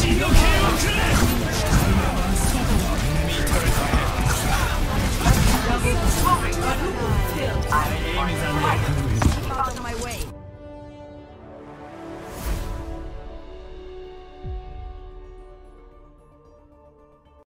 Casino Kid!